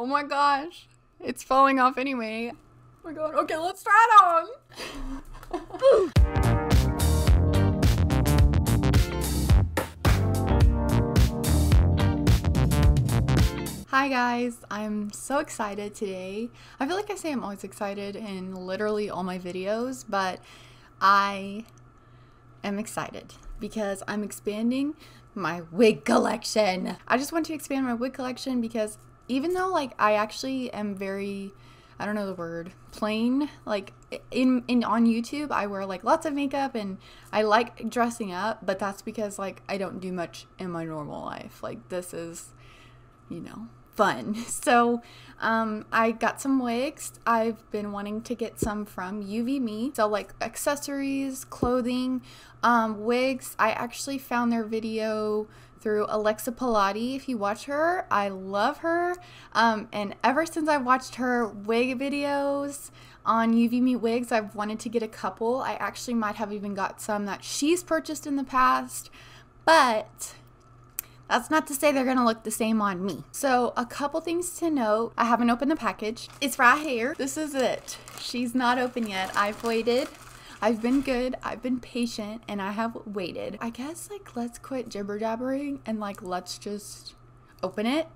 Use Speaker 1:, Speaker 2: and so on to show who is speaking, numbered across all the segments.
Speaker 1: Oh my gosh. It's falling off anyway. Oh my god. Okay, let's try it on. Hi guys, I'm so excited today. I feel like I say I'm always excited in literally all my videos, but I am excited because I'm expanding my wig collection. I just want to expand my wig collection because even though like I actually am very I don't know the word plain like in in on YouTube I wear like lots of makeup and I like dressing up but that's because like I don't do much in my normal life. Like this is you know fun. So um, I got some wigs. I've been wanting to get some from Youvimi. So like accessories clothing um, wigs. I actually found their video through Alexa Poletti. If you watch her, I love her. Um, and ever since I've watched her wig videos on Youvimi Wigs, I've wanted to get a couple. I actually might have even got some that she's purchased in the past, but that's not to say they're gonna look the same on me. So, a couple things to note. I haven't opened the package. It's right here. This is it. She's not open yet. I've waited. I've been good, I've been patient, and I have waited. I guess, like, let's quit jibber jabbering and, like, let's just open it.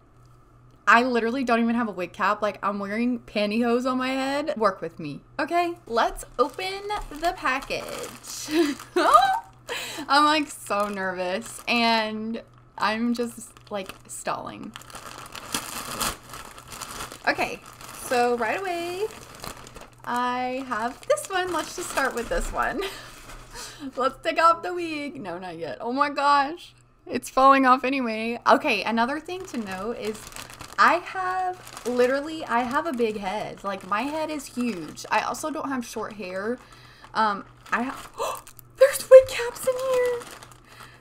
Speaker 1: I literally don't even have a wig cap. Like, I'm wearing pantyhose on my head. Work with me, okay? Let's open the package. I'm, like, so nervous, and I'm just, like, stalling. Okay, so right away, I have this one. Let's just start with this one. Let's take off the wig. No, not yet. Oh my gosh. It's falling off anyway. Okay, another thing to note is I have literally I have a big head. Like my head is huge. I also don't have short hair. Um I have There's wig caps in here.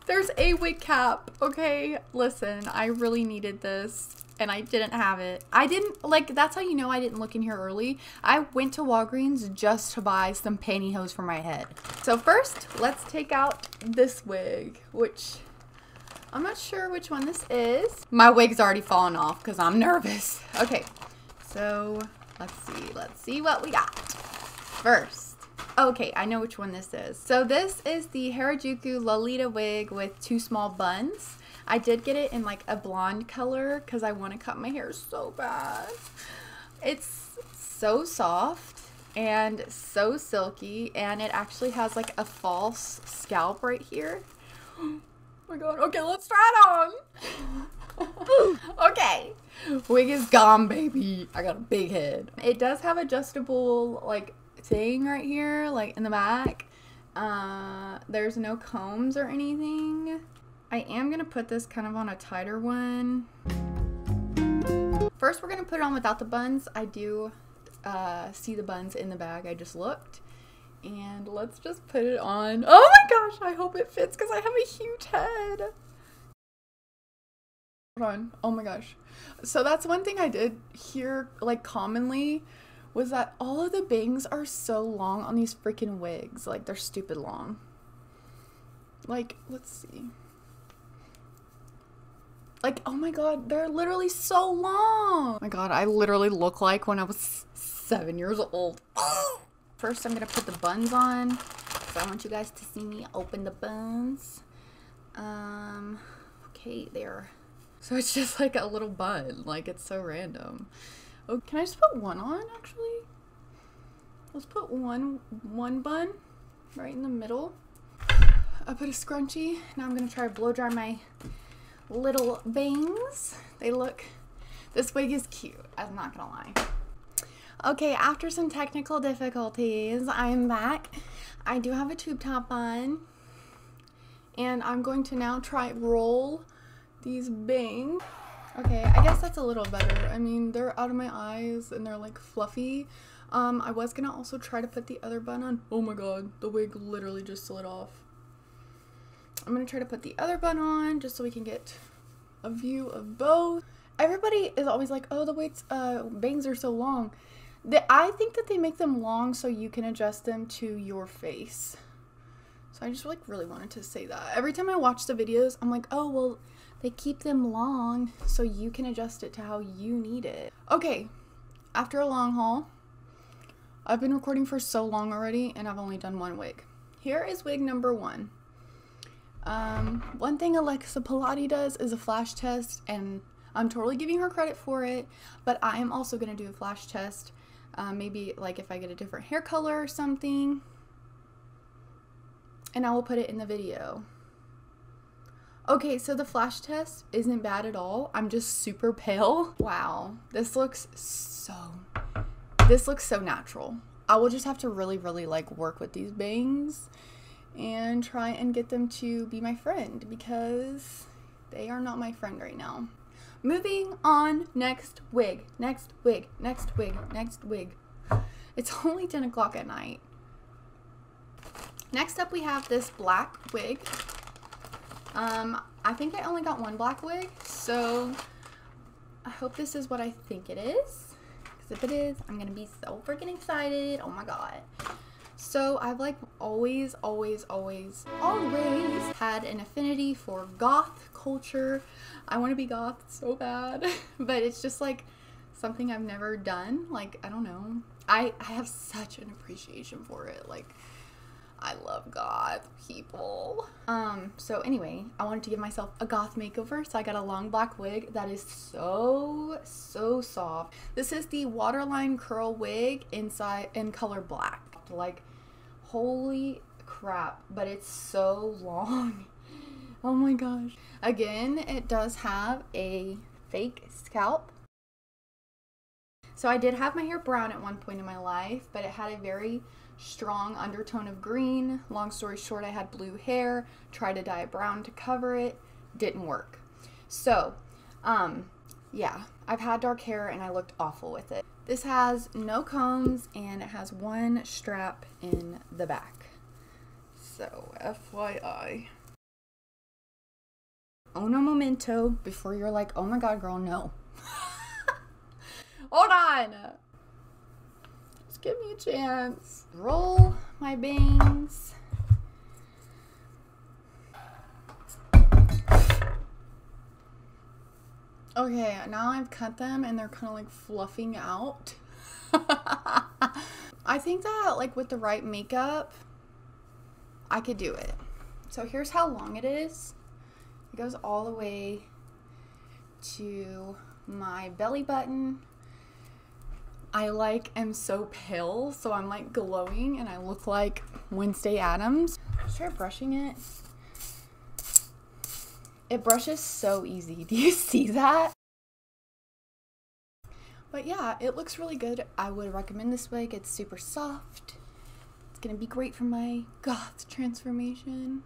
Speaker 1: There's a wig cap. Okay, listen. I really needed this and I didn't have it. I didn't, like, that's how you know I didn't look in here early. I went to Walgreens just to buy some pantyhose for my head. So first, let's take out this wig, which I'm not sure which one this is. My wig's already fallen off because I'm nervous. Okay, so let's see. Let's see what we got. First, okay, I know which one this is. So this is the Harajuku Lolita wig with two small buns. I did get it in like a blonde color because I want to cut my hair so bad. It's so soft and so silky and it actually has like a false scalp right here. Oh my god. Okay, let's try it on. okay. Wig is gone, baby. I got a big head. It does have adjustable like thing right here, like in the back. Uh, there's no combs or anything. I am going to put this kind of on a tighter one. First, we're going to put it on without the buns. I do uh, see the buns in the bag. I just looked. And let's just put it on. Oh my gosh, I hope it fits because I have a huge head. Hold on. Oh my gosh. So that's one thing I did hear, like, commonly was that all of the bangs are so long on these freaking wigs. Like, they're stupid long. Like, let's see. Like, oh my god, they're literally so long. Oh my god, I literally look like when I was seven years old. First, I'm gonna put the buns on. Because I want you guys to see me open the buns. Um, okay, there. So it's just like a little bun. Like, it's so random. Oh, can I just put one on, actually? Let's put one, one bun right in the middle. I put a scrunchie. Now I'm gonna try to blow dry my little bangs. They look, this wig is cute, I'm not gonna lie. Okay, after some technical difficulties, I'm back. I do have a tube top on. And I'm going to now try roll these bangs. Okay, I guess that's a little better. I mean, they're out of my eyes and they're like fluffy. Um, I was gonna also try to put the other bun on. Oh my god, the wig literally just slid off. I'm gonna try to put the other bun on just so we can get a view of both. Everybody is always like, oh, the wigs, uh, bangs are so long. The, I think that they make them long so you can adjust them to your face. So I just like really wanted to say that. Every time I watch the videos, I'm like, oh, well, they keep them long so you can adjust it to how you need it. Okay, after a long haul, I've been recording for so long already and I've only done one wig. Here is wig number one. Um, one thing Alexa Poletti does is a flash test and I'm totally giving her credit for it, but I am also going to do a flash test. Uh, maybe like if I get a different hair color or something. And I will put it in the video. Okay, so the flash test isn't bad at all. I'm just super pale. Wow, this looks so, this looks so natural. I will just have to really, really like work with these bangs and try and get them to be my friend because they are not my friend right now. Moving on, next wig, next wig, next wig, next wig. It's only 10 o'clock at night. Next up we have this black wig um, I think I only got one black wig, so I hope this is what I think it is. Because if it is, I'm going to be so freaking excited. Oh my god. So I've like always, always, always, always had an affinity for goth culture. I want to be goth so bad, but it's just like something I've never done. Like, I don't know. I, I have such an appreciation for it. Like, I love goth people. Um, so anyway, I wanted to give myself a goth makeover, so I got a long black wig that is so, so soft. This is the Waterline Curl Wig inside in color black. Like, holy crap, but it's so long. Oh my gosh. Again, it does have a fake scalp. So I did have my hair brown at one point in my life, but it had a very strong undertone of green. Long story short, I had blue hair, tried to dye it brown to cover it, didn't work. So, um, yeah, I've had dark hair and I looked awful with it. This has no combs and it has one strap in the back. So, FYI. Uno momento before you're like, oh my god, girl, no. Hold on Just give me a chance. Roll my bangs. Okay, now I've cut them and they're kind of like fluffing out. I think that like with the right makeup, I could do it. So here's how long it is. It goes all the way to my belly button I like am so pale, so I'm like glowing and I look like Wednesday Addams. Start brushing it. It brushes so easy. Do you see that? But yeah, it looks really good. I would recommend this wig. It's super soft. It's gonna be great for my goth transformation.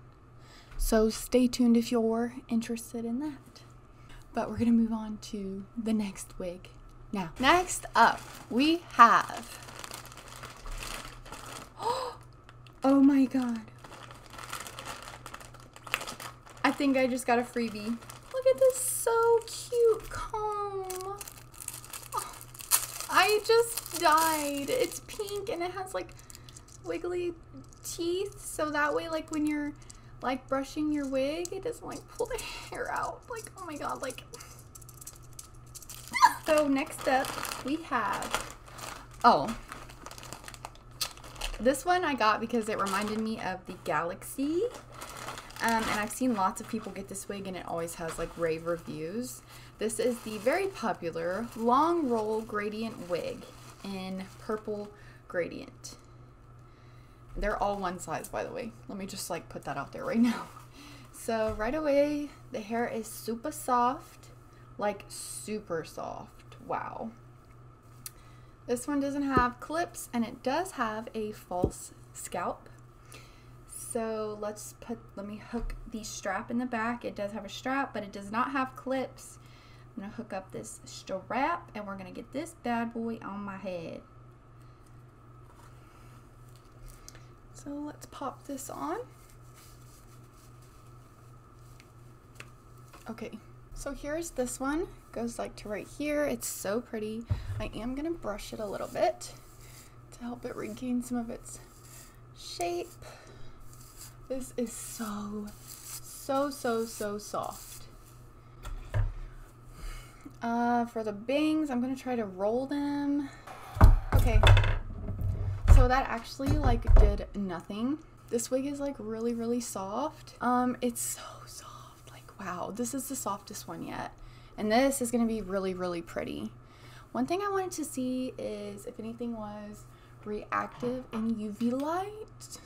Speaker 1: So stay tuned if you're interested in that. But we're gonna move on to the next wig. Now, next up, we have. Oh my god. I think I just got a freebie. Look at this so cute comb. Oh, I just died. It's pink and it has like wiggly teeth. So that way, like when you're like brushing your wig, it doesn't like pull the hair out. Like, oh my god, like so next up we have, oh, this one I got because it reminded me of the Galaxy. Um, and I've seen lots of people get this wig and it always has like rave reviews. This is the very popular long roll gradient wig in purple gradient. They're all one size by the way. Let me just like put that out there right now. So right away the hair is super soft, like super soft wow. This one doesn't have clips and it does have a false scalp. So let's put, let me hook the strap in the back. It does have a strap, but it does not have clips. I'm gonna hook up this strap and we're gonna get this bad boy on my head. So let's pop this on. Okay, so here's this one. Goes like to right here. It's so pretty. I am to brush it a little bit to help it regain some of its shape. This is so, so, so, so soft. Uh, for the bangs, I'm gonna try to roll them. Okay. So that actually like did nothing. This wig is like really, really soft. Um, it's so soft. Like, wow, this is the softest one yet. And this is gonna be really, really pretty. One thing I wanted to see is if anything was reactive in UV light.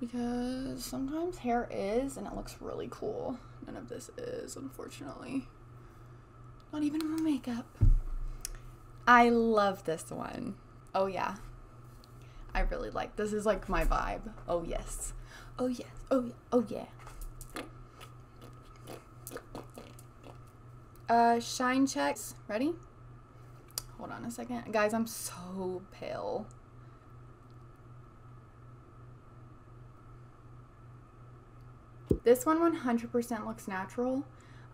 Speaker 1: Because sometimes hair is and it looks really cool. None of this is, unfortunately. Not even my makeup. I love this one. Oh yeah. I really like this is like my vibe. Oh yes. Oh yes. Oh yeah. Oh yeah. Uh, shine checks. Ready? Hold on a second. Guys, I'm so pale. This one 100% looks natural.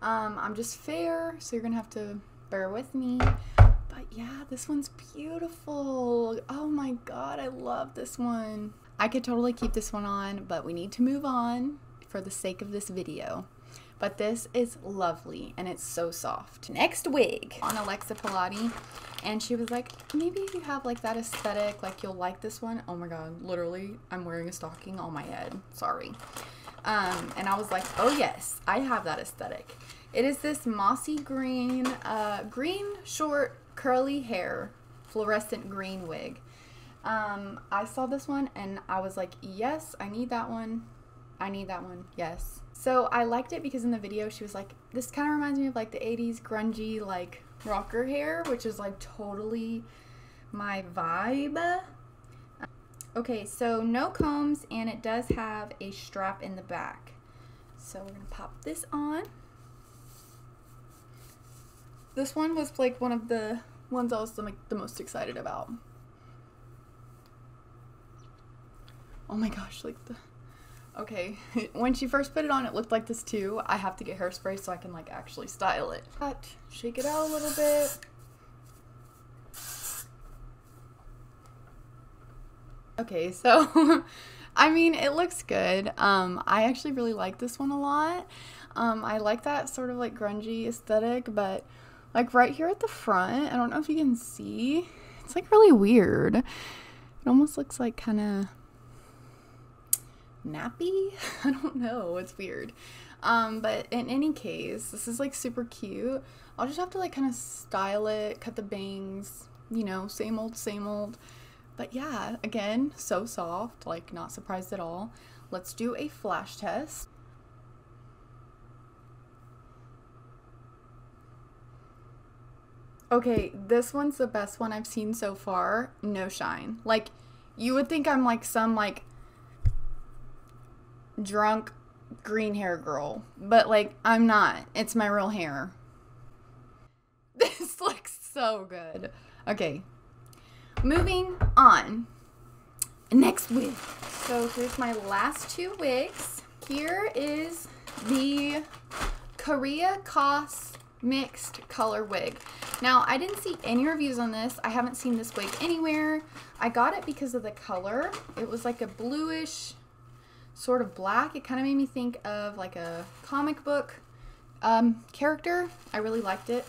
Speaker 1: Um, I'm just fair, so you're going to have to bear with me. But yeah, this one's beautiful. Oh my god, I love this one. I could totally keep this one on, but we need to move on for the sake of this video. But this is lovely and it's so soft. Next wig on Alexa Poletti. And she was like, maybe if you have like that aesthetic, like you'll like this one. Oh my god, literally, I'm wearing a stocking on my head. Sorry. Um, and I was like, oh yes, I have that aesthetic. It is this mossy green, uh, green short curly hair, fluorescent green wig. Um, I saw this one and I was like, yes, I need that one. I need that one. Yes. So I liked it because in the video she was like, this kind of reminds me of like the 80s grungy like rocker hair, which is like totally my vibe. Okay, so no combs and it does have a strap in the back. So we're gonna pop this on. This one was like one of the ones I was like the most excited about. Oh my gosh, like the Okay, when she first put it on, it looked like this too. I have to get hairspray so I can like actually style it. But shake it out a little bit. Okay, so I mean, it looks good. Um, I actually really like this one a lot. Um, I like that sort of like grungy aesthetic, but like right here at the front, I don't know if you can see, it's like really weird. It almost looks like kind of nappy. I don't know. It's weird. Um, but in any case, this is like super cute. I'll just have to like kind of style it, cut the bangs, you know, same old, same old. But yeah, again, so soft, like not surprised at all. Let's do a flash test. Okay, this one's the best one I've seen so far. No shine. Like, you would think I'm like some like drunk green hair girl, but like I'm not. It's my real hair. This looks so good. Okay. Moving on. Next wig. So here's my last two wigs. Here is the Korea Cos mixed color wig. Now, I didn't see any reviews on this. I haven't seen this wig anywhere. I got it because of the color. It was like a bluish sort of black. It kind of made me think of like a comic book um, character. I really liked it.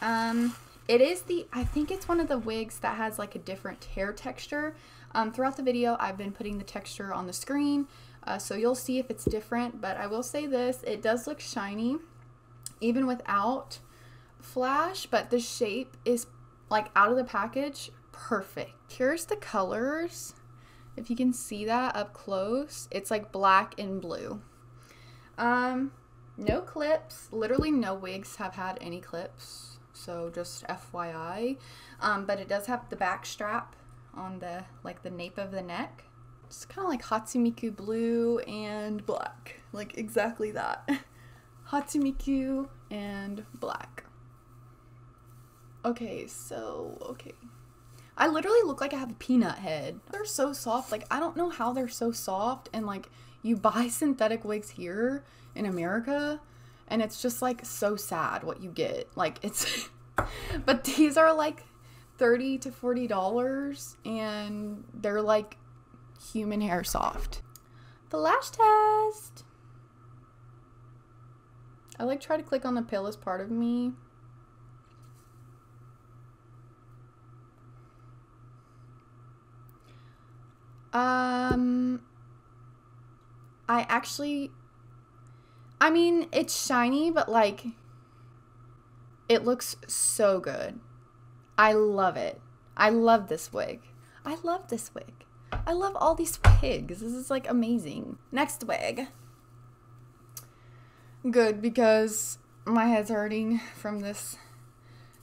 Speaker 1: Um, it is the, I think it's one of the wigs that has like a different hair texture. Um, throughout the video, I've been putting the texture on the screen, uh, so you'll see if it's different. But I will say this, it does look shiny, even without flash, but the shape is like out of the package, perfect. Here's the colors. If you can see that up close, it's like black and blue. Um, no clips. Literally no wigs have had any clips. So just FYI. Um, but it does have the back strap on the, like the nape of the neck. It's kind of like Hatsune blue and black. Like exactly that. Hatsune and black. Okay, so, okay. I literally look like I have a peanut head. They're so soft. Like, I don't know how they're so soft. And, like, you buy synthetic wigs here in America, and it's just, like, so sad what you get. Like, it's. but these are, like, 30 to $40, and they're, like, human hair soft. The flash test. I like try to click on the palest part of me. Um, I actually, I mean, it's shiny, but like, it looks so good. I love it. I love this wig. I love this wig. I love all these wigs. This is like amazing. Next wig. Good because my head's hurting from this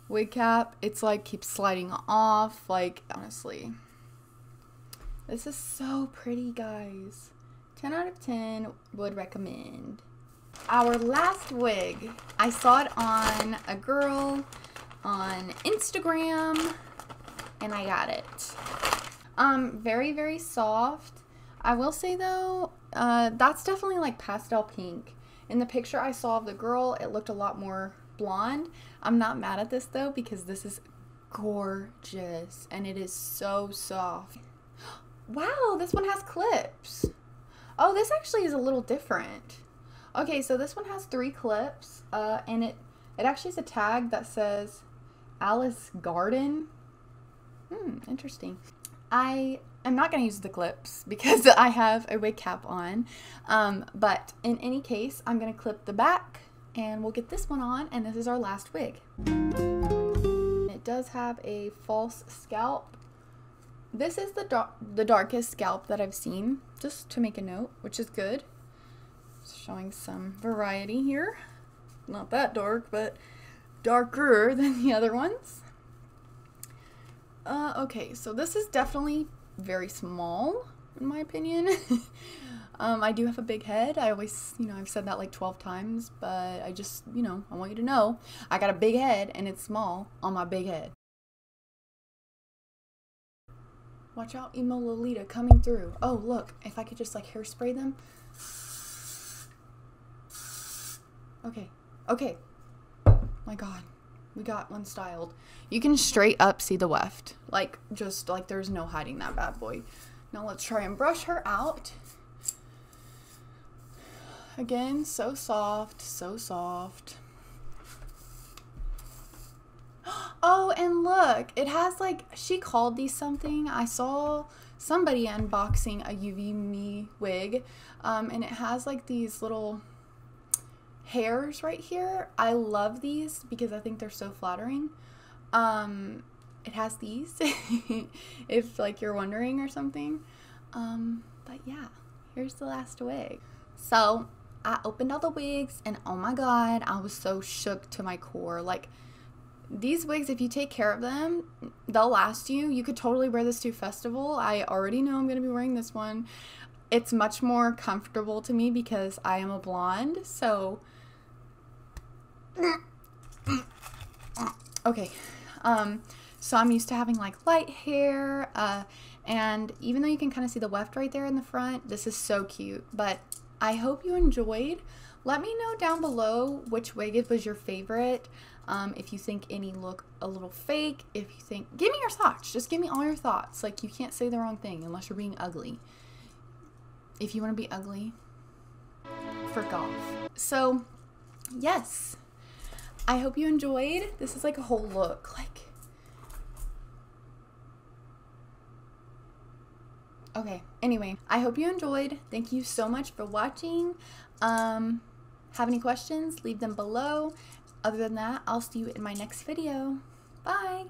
Speaker 1: wig cap. It's like keeps sliding off. Like, honestly. This is so pretty, guys. 10 out of 10 would recommend. Our last wig, I saw it on a girl on Instagram and I got it. Um, very, very soft. I will say though, uh, that's definitely like pastel pink. In the picture I saw of the girl, it looked a lot more blonde. I'm not mad at this though because this is gorgeous and it is so soft. Wow, this one has clips. Oh, this actually is a little different. Okay, so this one has three clips, uh, and it it actually is a tag that says Alice Garden. Hmm, interesting. I am not going to use the clips because I have a wig cap on. Um, but in any case, I'm going to clip the back and we'll get this one on and this is our last wig. It does have a false scalp. This is the, the darkest scalp that I've seen, just to make a note, which is good. Showing some variety here. Not that dark, but darker than the other ones. Uh, okay, so this is definitely very small, in my opinion. um, I do have a big head. I always, you know, I've said that like 12 times, but I just, you know, I want you to know I got a big head and it's small on my big head. Watch out, Emo Lolita coming through. Oh, look, if I could just like hairspray them. Okay, okay. My god. We got one styled. You can straight up see the weft. Like, just like there's no hiding that bad boy. Now let's try and brush her out. Again, so soft, so soft. Oh, and look, it has like, she called these something. I saw somebody unboxing a Youvimi wig, um, and it has like these little hairs right here. I love these because I think they're so flattering. Um, it has these, if like you're wondering or something. Um, but yeah, here's the last wig. So I opened all the wigs and oh my god, I was so shook to my core. Like these wigs, if you take care of them, they'll last you. You could totally wear this to festival. I already know I'm going to be wearing this one. It's much more comfortable to me because I am a blonde. So Okay. Um, so I'm used to having like light hair, uh, and even though you can kind of see the weft right there in the front, this is so cute. But I hope you enjoyed. Let me know down below which wig was your favorite. Um, if you think any look a little fake, if you think, give me your thoughts. Just give me all your thoughts. Like, you can't say the wrong thing unless you're being ugly. If you want to be ugly, frick off. So, yes, I hope you enjoyed. This is like a whole look. Like, okay. Anyway, I hope you enjoyed. Thank you so much for watching. Um, have any questions? Leave them below. Other than that, I'll see you in my next video. Bye.